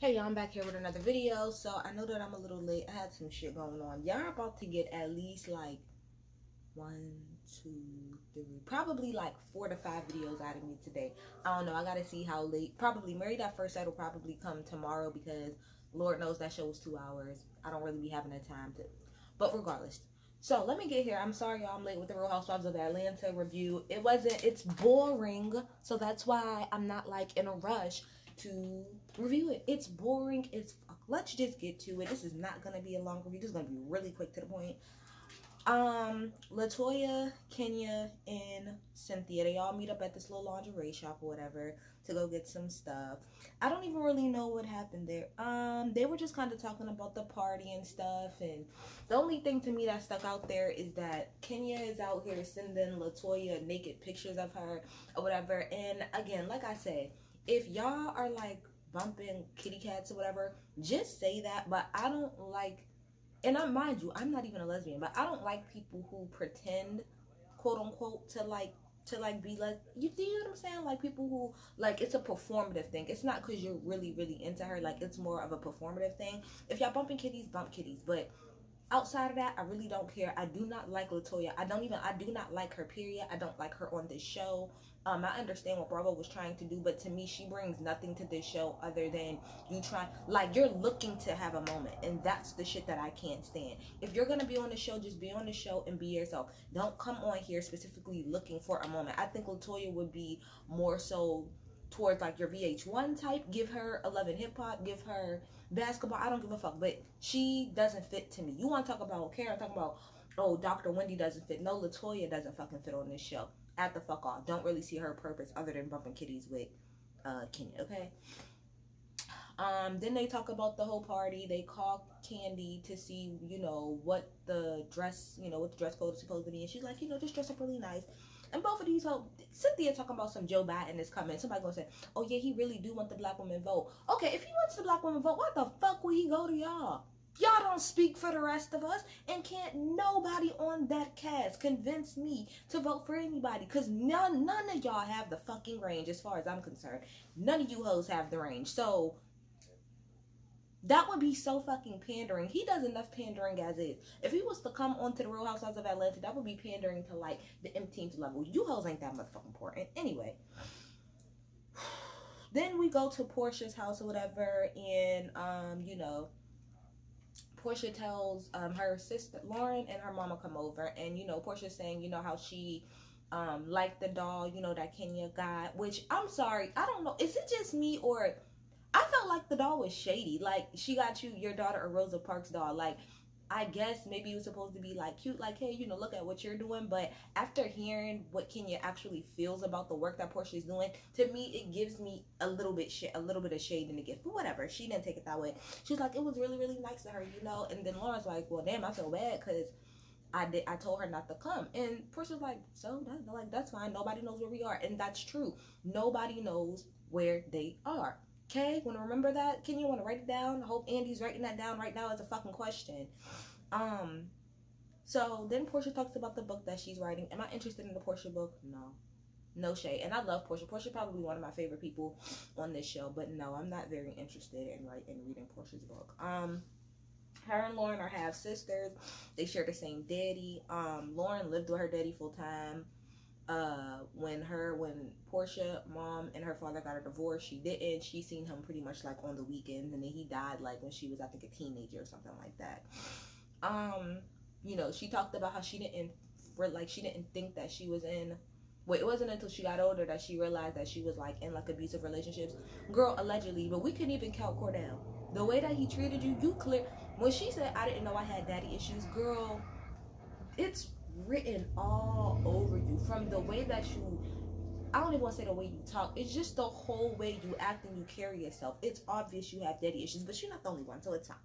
Hey y'all, I'm back here with another video. So I know that I'm a little late. I had some shit going on. Y'all about to get at least like one, two, three, probably like four to five videos out of me today. I don't know. I gotta see how late. Probably Married at First Sight will probably come tomorrow because Lord knows that show was two hours. I don't really be having the time to. But regardless. So let me get here. I'm sorry y'all I'm late with the Real Housewives of Atlanta review. It wasn't, it's boring. So that's why I'm not like in a rush to review it. It's boring It's Let's just get to it. This is not to be a long review. This is to be really quick to the point. Um, Latoya, Kenya, and Cynthia, they all meet up at this little lingerie shop or whatever to go get some stuff. I don't even really know what happened there. Um, they were just kind of talking about the party and stuff, and the only thing to me that stuck out there is that Kenya is out here sending Latoya naked pictures of her or whatever. And again, like I said, if y'all are like bumping kitty cats or whatever, just say that. But I don't like, and I mind you, I'm not even a lesbian, but I don't like people who pretend, quote unquote, to like to like be like you know what I'm saying? Like people who like it's a performative thing. It's not because you're really really into her. Like it's more of a performative thing. If y'all bumping kitties, bump kitties. But outside of that, I really don't care. I do not like Latoya. I don't even. I do not like her. Period. I don't like her on this show. Um, I understand what Bravo was trying to do, but to me, she brings nothing to this show other than you try. Like you're looking to have a moment, and that's the shit that I can't stand. If you're gonna be on the show, just be on the show and be yourself. Don't come on here specifically looking for a moment. I think Latoya would be more so towards like your VH1 type. Give her 11 hip hop. Give her basketball. I don't give a fuck. But she doesn't fit to me. You want to talk about Karen? Talk about oh Dr. Wendy doesn't fit. No, Latoya doesn't fucking fit on this show. At the fuck off. Don't really see her purpose other than bumping kitties with uh Kenya. Okay. Um, then they talk about the whole party. They call Kandi to see, you know, what the dress, you know, what the dress code is supposed to be. And she's like, you know, just dress up really nice. And both of these hoes, Cynthia talking about some Joe Biden is coming. Somebody gonna say, oh yeah, he really do want the black woman vote. Okay, if he wants the black woman vote, why the fuck would he go to y'all? Y'all don't speak for the rest of us, and can't nobody on that cast convince me to vote for anybody. Cause none, none of y'all have the fucking range, as far as I'm concerned. None of you hoes have the range. So that would be so fucking pandering. He does enough pandering as is. If he was to come onto the Real Housewives of Atlanta, that would be pandering to like the M-Team's level. You hoes ain't that motherfucking important. Anyway. Then we go to Porsha's house or whatever, and um, you know, Porsha tells um her sister Lauren and her mama come over, and you know, Porsha's saying, you know, how she um liked the doll, you know, that Kenya got, which I'm sorry, I don't know, is it just me or I felt like the doll was shady. Like she got you your daughter a Rosa Parks doll. Like I guess maybe it was supposed to be like cute, like hey, you know, look at what you're doing. But after hearing what Kenya actually feels about the work that Porsha is doing, to me it gives me a little bit a little bit of shade in the gift. But whatever, she didn't take it that way. She's like, it was really really nice to her, you know. And then Lauren's like, well, damn, I feel bad because. I did. I told her not to come, and Porsha's like, "So that's like that's fine. Nobody knows where we are, and that's true. Nobody knows where they are. Okay, want to remember that? Can you want to write it down? I hope Andy's writing that down right now as a fucking question. Um, so then Porsha talks about the book that she's writing. Am I interested in the Porsha book? No, no shade. And I love Portia. Porsha probably one of my favorite people on this show, but no, I'm not very interested in writing reading Porsha's book. Um, her and Lauren are half sisters. They share the same daddy. Um, Lauren lived with her daddy full time uh when her when Porsha mom and her father got a divorce she didn't she seen him pretty much like on the weekends and then he died like when she was I think a teenager or something like that um you know she talked about how she didn't like she didn't think that she was in well, it wasn't until she got older that she realized that she was like in like abusive relationships. Girl, allegedly, but we couldn't even count Kordell. The way that he treated you, you clear. When she said, I didn't know I had daddy issues, girl, it's written all over you from the way that you I don't even want to say the way you talk. It's just the whole way you act and you carry yourself. It's obvious you have daddy issues, but you're not the only one, so it's fine.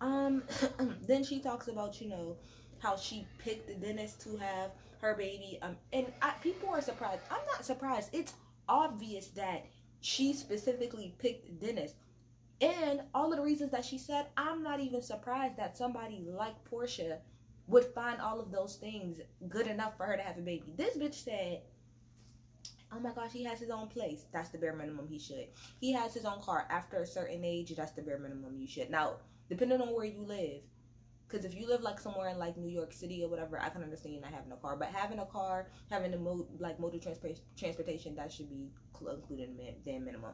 Um, then she talks about you know how she picked the dentist to have her baby. Um, and I, people are surprised. I'm not surprised. It's obvious that she specifically picked Dennis. And all of the reasons that she said, I'm not even surprised that somebody like Porsha would find all of those things good enough for her to have a baby. This bitch said, Oh my gosh, he has his own place. That's the bare minimum he should. He has his own car after a certain age. That's the bare minimum you should. Now, depending on where you live, because if you live like somewhere in like New York City or whatever, I can understand you not having a car. But having a car, having a mode like motor of transportation, that should be included in the minimum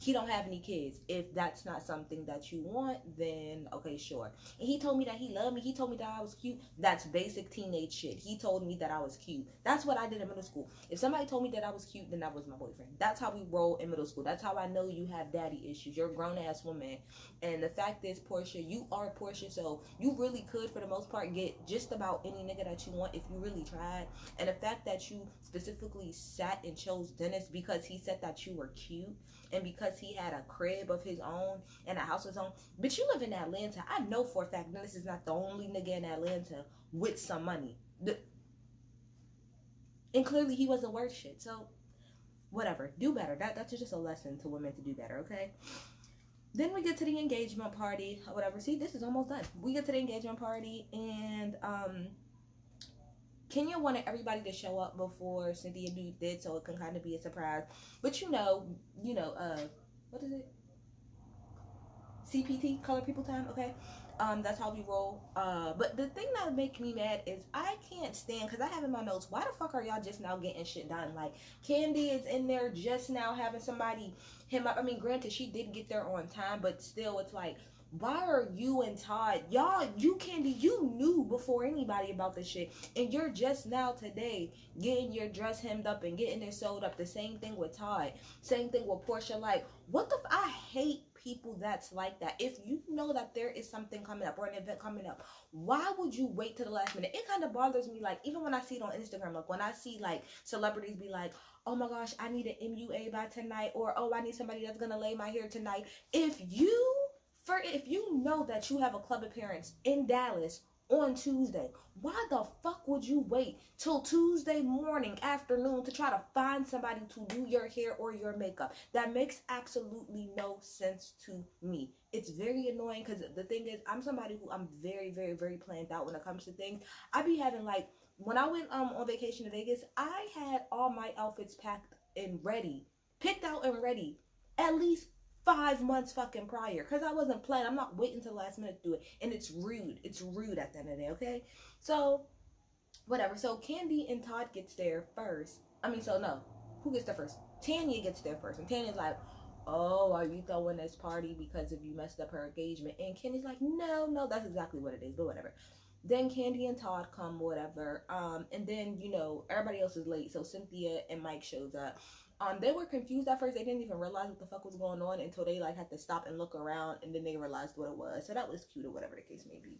he don't have any kids. If that's not something that you want, then okay, sure. And he told me that he loved me. He told me that I was cute. That's basic teenage shit. He told me that I was cute. That's what I did in middle school. If somebody told me that I was cute, then that was my boyfriend. That's how we roll in middle school. That's how I know you have daddy issues. You're a grown ass woman. And the fact is, Porsha, you are Porsha, so you really could, for the most part, get just about any nigga that you want if you really tried. And the fact that you specifically sat and chose Dennis because he said that you were cute and because he had a crib of his own and a house of his own. But you live in Atlanta. I know for a fact this is not the only nigga in Atlanta with some money. The, and clearly he wasn't worth shit. So whatever. Do better. That that's just a lesson to women to do better, okay? Then we get to the engagement party whatever. See, this is almost done. We get to the engagement party and um Kenya wanted everybody to show up before Cynthia did, so it can kind of be a surprise. But you know, you know, uh, what is it? CPT, color people time. Okay, um, that's how we roll. Uh, but the thing that make me mad is I can't stand because I have in my notes. Why the fuck are y'all just now getting shit done? Like Kandi is in there just now having somebody him up. I mean, granted, she did get there on time, but still, it's like why are you and Todd, y'all, you Kandi, you knew before anybody about this shit, and you're just now today getting your dress hemmed up and getting it sewed up. The same thing with Todd, same thing with Porsha. Like, what the? F- I hate people that's like that. If you know that there is something coming up or an event coming up, why would you wait to the last minute? It kind of bothers me. Like, even when I see it on Instagram, like when I see like celebrities be like, oh my gosh, I need an MUA by tonight, or oh, I need somebody that's gonna lay my hair tonight. If you for if you know that you have a club appearance in Dallas on Tuesday, why the fuck would you wait till Tuesday morning, afternoon to try to find somebody to do your hair or your makeup? That makes absolutely no sense to me. It's very annoying because the thing is, I'm somebody who I'm very, very, very planned out when it comes to things. I be having like when I went um on vacation to Vegas, I had all my outfits packed and ready, picked out and ready at least five months fucking prior because I wasn't planning. I'm not waiting till last minute to do it. And it's rude. It's rude at the end of the day, okay? So, whatever. So, Kandi and Todd gets there first. I mean, so no. Who gets there first? Tanya gets there first. And Tanya's like, oh, are you throwing this party because if you messed up her engagement? And Kandi's like, no, no, that's exactly what it is, but whatever. Then Kandi and Todd come, whatever. Um, and then, you know, everybody else is late. So Cynthia and Mike shows up. Um, they were confused at first. They didn't even realize what the fuck was going on until they like had to stop and look around, and then they realized what it was. So that was cute, or whatever the case may be.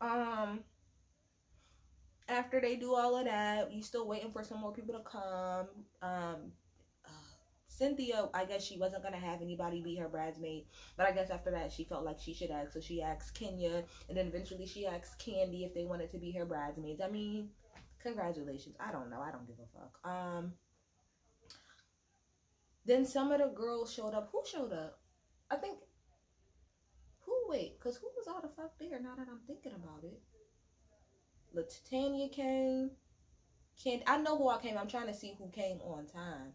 Um, after they do all of that, you still waiting for some more people to come. Um, uh, Cynthia, I guess she wasn't gonna have anybody be her bridesmaid, but I guess after that she felt like she should ask, so she asked Kenya, and then eventually she asked Kandi if they wanted to be her bridesmaids. I mean, congratulations. I don't know. I don't give a fuck. Um. Then some of the girls showed up. Who showed up? I think. Who wait? Cause who was all the fuck there? Now that I'm thinking about it, Latanya came. Can I know who I came? I'm trying to see who came on time.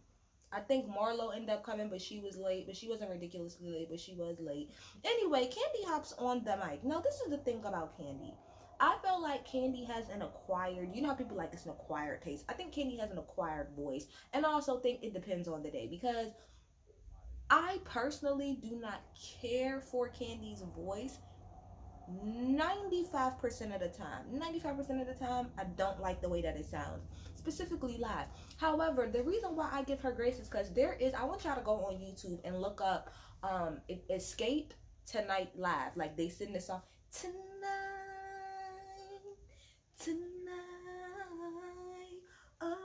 I think Marlo ended up coming, but she was late. But she wasn't ridiculously late, but she was late. Anyway, Kandi hops on the mic. Now, this is the thing about Kandi. I feel like Kandi has an acquired, you know how people like it's an acquired taste. I think Kandi has an acquired voice. And I also think it depends on the day because I personally do not care for Kandi's voice 95% of the time. 95% of the time, I don't like the way that it sounds, specifically live. However, the reason why I give her grace is because there is, I want y'all to go on YouTube and look up um Xscape Tonight Live. Like they sing this song, Tonight tonight. Oh.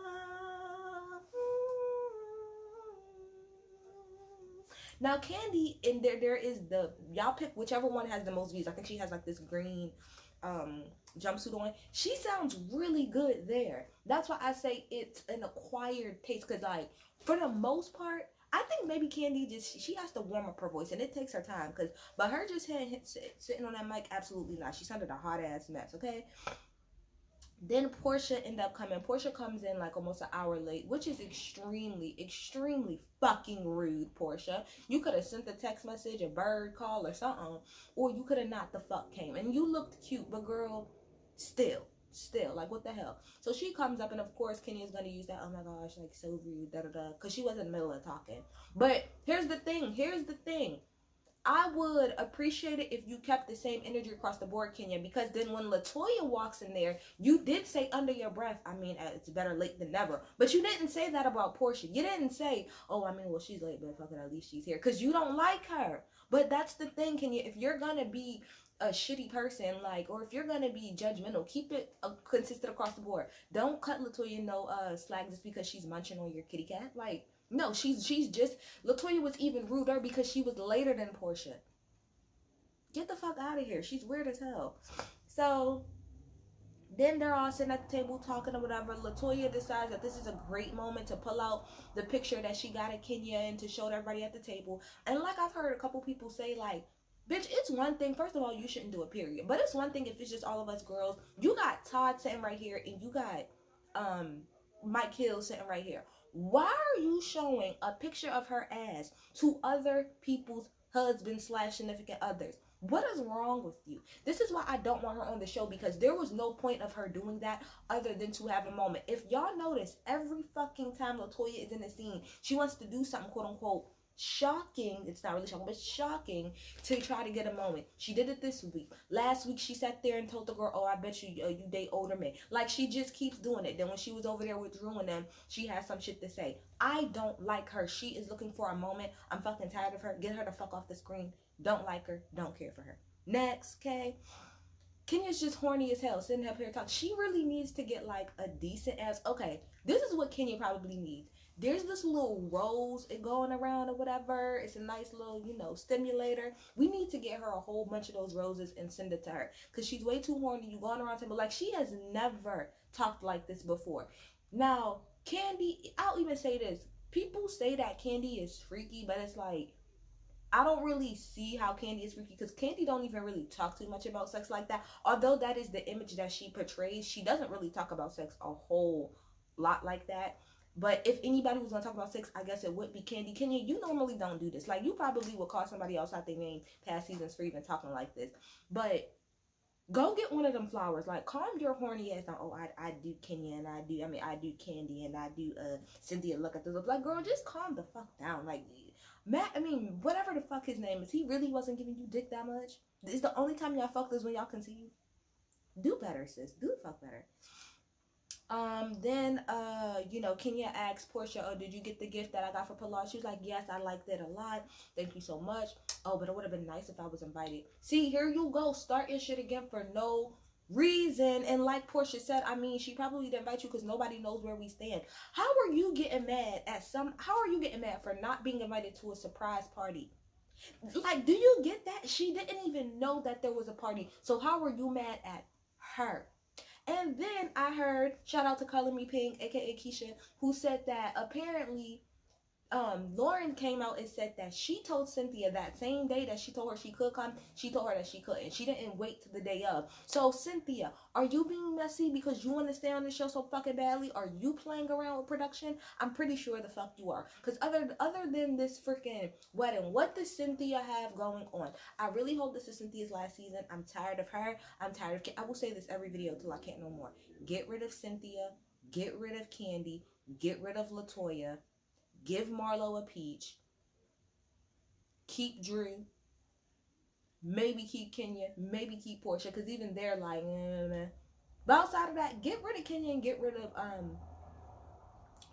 Now Kandi in there there is the y'all pick whichever one has the most views. I think she has like this green um jumpsuit on. She sounds really good there. That's why I say it's an acquired taste because like for the most part I think maybe Kandi just she has to warm up her voice and it takes her time because but her just sitting on that mic absolutely not. She sounded a hot ass mess. Okay, then Porsha end up coming. Porsha comes in like almost an hour late, which is extremely, extremely fucking rude, Porsha. You could have sent a text message, a bird call, or something, or you could have not the fuck came. And you looked cute, but girl, still, still, like what the hell? So she comes up, and of course Kenya's gonna use that. Oh my gosh, like so rude, da da da, because she was in the middle of talking. But here's the thing. Here's the thing. I would appreciate it if you kept the same energy across the board, Kenya, because then when Latoya walks in there, you did say under your breath, I mean, uh, it's better late than never. But you didn't say that about Porsha. You didn't say, oh, I mean, well, she's late, but fucking at least she's here. Because you don't like her. But that's the thing, Kenya. If you're going to be a shitty person, like, or if you're gonna be judgmental, keep it uh, consistent across the board. Don't cut Latoya no uh slack just because she's munching on your kitty cat. Like, no, she's she's just Latoya was even ruder because she was later than Porsha. Get the fuck out of here. She's weird as hell. So then they're all sitting at the table talking or whatever. Latoya decides that this is a great moment to pull out the picture that she got at Kenya and to show everybody at the table. And like I've heard a couple people say, like, bitch, it's one thing. First of all, you shouldn't do a period. But it's one thing if it's just all of us girls. You got Todd sitting right here and you got um Mike Hill sitting right here. Why are you showing a picture of her ass to other people's husbands slash significant others? What is wrong with you? This is why I don't want her on the show because there was no point of her doing that other than to have a moment. If y'all notice, every fucking time Latoya is in the scene, she wants to do something quote unquote shocking. It's not really shocking, but shocking to try to get a moment. She did it this week. Last week, she sat there and told the girl, "Oh, I bet you uh, you date older men." Like she just keeps doing it. Then when she was over there with Drew and them, she has some shit to say. I don't like her. She is looking for a moment. I'm fucking tired of her. Get her to fuck off the screen. Don't like her. Don't care for her. Next, okay. Kenya's just horny as hell, sitting up here talking. She really needs to get like a decent ass. Okay, this is what Kenya probably needs there's this little rose going around or whatever. It's a nice little, you know, stimulator. We need to get her a whole bunch of those roses and send it to her because she's way too horny. You going around to table like she has never talked like this before. Now, Kandi, I'll even say this. People say that Kandi is freaky, but it's like I don't really see how Kandi is freaky because Kandi don't even really talk too much about sex like that. Although that is the image that she portrays, she doesn't really talk about sex a whole lot like that. But if anybody was gonna talk about sex, I guess it would be Kandi Kenya, you normally don't do this. Like you probably would call somebody else out their name past seasons for even talking like this. But go get one of them flowers. Like calm your horny ass down. Oh, I, I do Kenya and I do I mean I do Kandi and I do uh Cynthia look at this. Like girl, just calm the fuck down. Like Matt, I mean, whatever the fuck his name is, he really wasn't giving you dick that much. Is the only time y'all fucked is when y'all conceive. Do better, sis. Do fuck better. Um, then, uh, you know, Kenya asked Porsha, oh, did you get the gift that I got for Pilar? She was like, yes, I liked it a lot. Thank you so much. Oh, but it would have been nice if I was invited. See, here you go, starting shit again for no reason. And like Porsha said, I mean, she probably didn't invite you because nobody knows where we stand. How are you getting mad at some, how are you getting mad for not being invited to a surprise party? Like, do you get that? She didn't even know that there was a party. So how are you mad at her? And then I heard, shout out to Color Me Pink, aka Keisha, who said that apparently um, Lauren came out and said that she told Cynthia that same day that she told her she could come, she told her that she couldn't. She didn't wait to the day of. So Cynthia, are you being messy because you want to stay on the show so fucking badly? Are you playing around with production? I'm pretty sure the fuck you are. Cause other other than this freaking wedding, what does Cynthia have going on? I really hope this is Cynthia's last season. I'm tired of her. I'm tired of. I will say this every video till I can't no more. Get rid of Cynthia. Get rid of Kandi. Get rid of Latoya Give Marlo a peach. Keep Drew. Maybe keep Kenya. Maybe keep Porsha, Because even they're like, eh, But outside of that, get rid of Kenya and get rid of um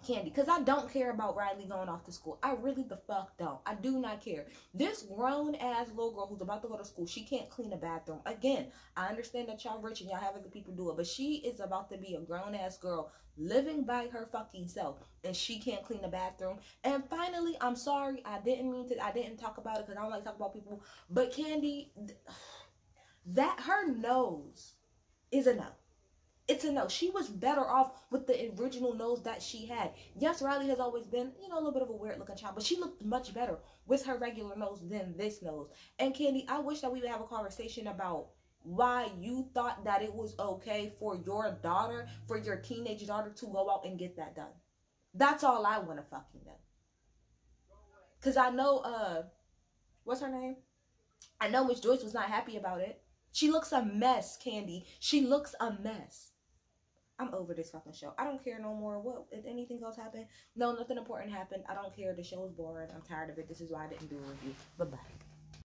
Kandi. Because I don't care about Riley going off to school. I really the fuck don't. I do not care. This grown ass little girl who's about to go to school, she can't clean a bathroom. Again, I understand that y'all rich and y'all have other people do it. But she is about to be a grown ass girl living by her fucking self and she can't clean the bathroom and finally i'm sorry i didn't mean to i didn't talk about it because i don't like to talk about people but Kandi, that her nose is no it's a no. She was better off with the original nose that she had. Yes, Riley has always been, you know, a little bit of a weird looking child, but she looked much better with her regular nose than this nose. And Kandi, I wish that we would have a conversation about why you thought that it was okay for your daughter, for your teenage daughter to go out and get that done. That's all I want to fucking know. Cause I know uh what's her name? I know Miss Joyce was not happy about it. She looks a mess, Kandi. She looks a mess. I'm over this fucking show. I don't care no more. What if anything else happened? No, nothing important happened. I don't care. The show is boring. I'm tired of it. This is why I didn't do a review. Bye bye.